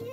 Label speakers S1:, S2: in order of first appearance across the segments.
S1: You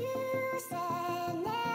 S1: You said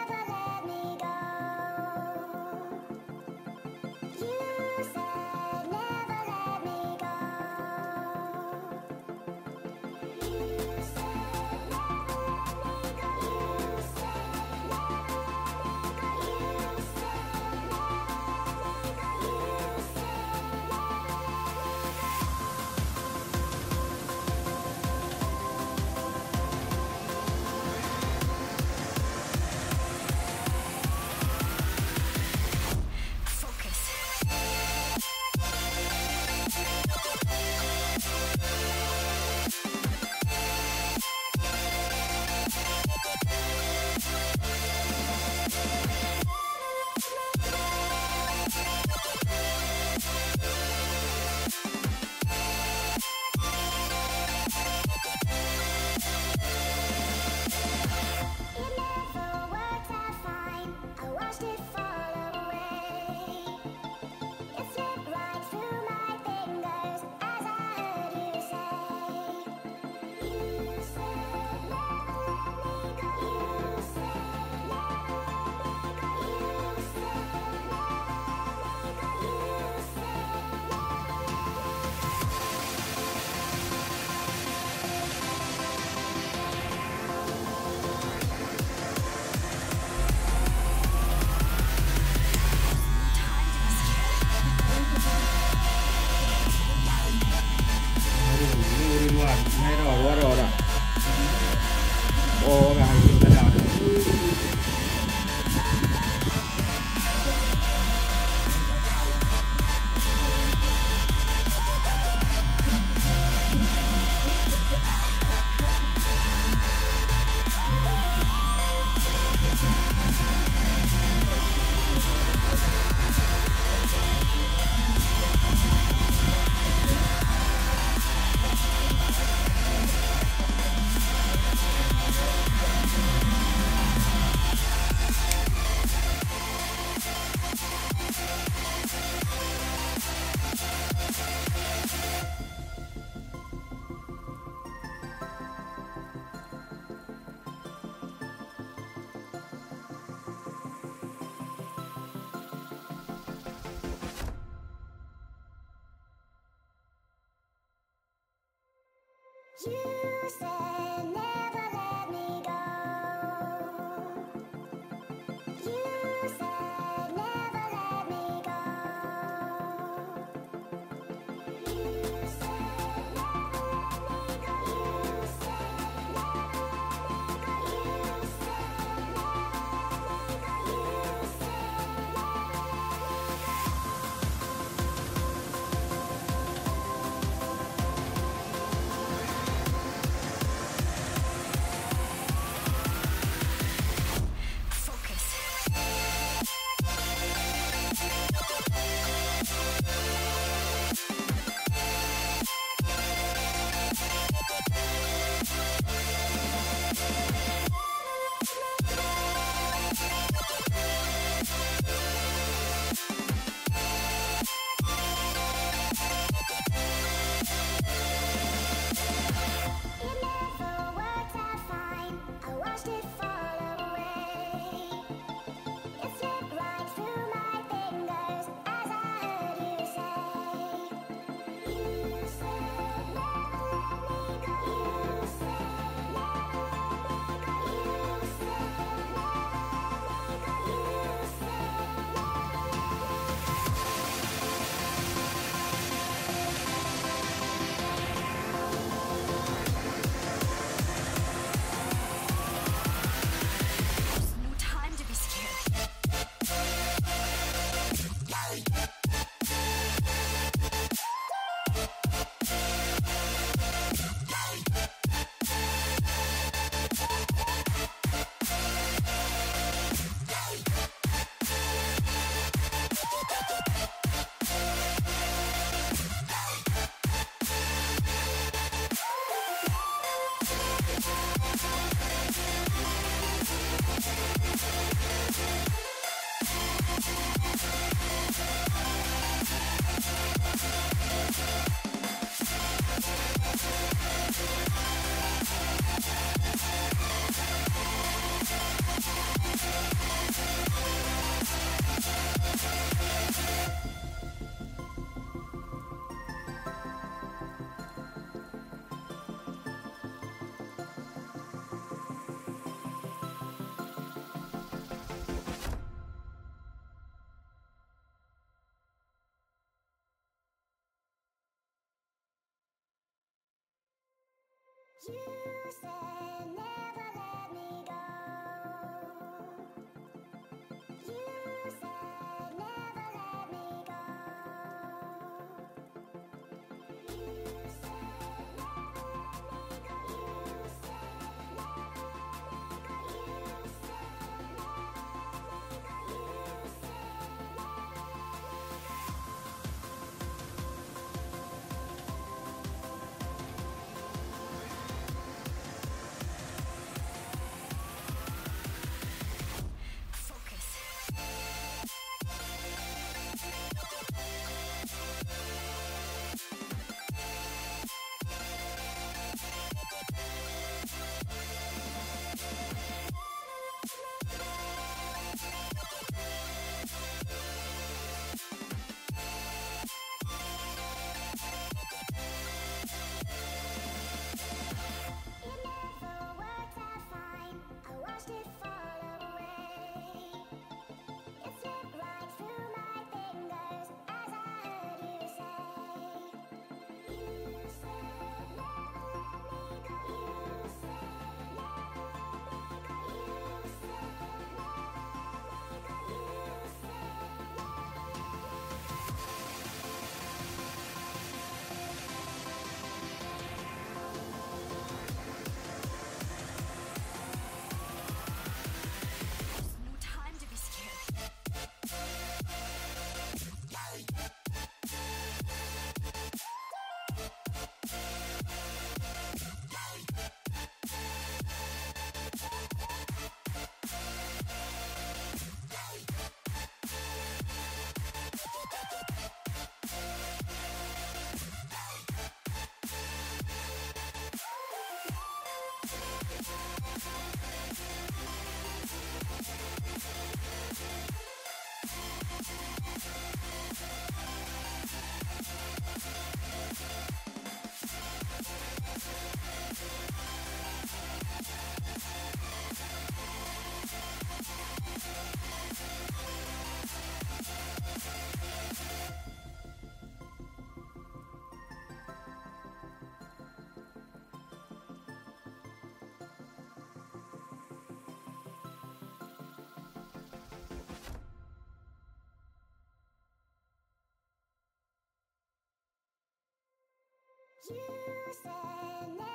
S1: You said You said never let You said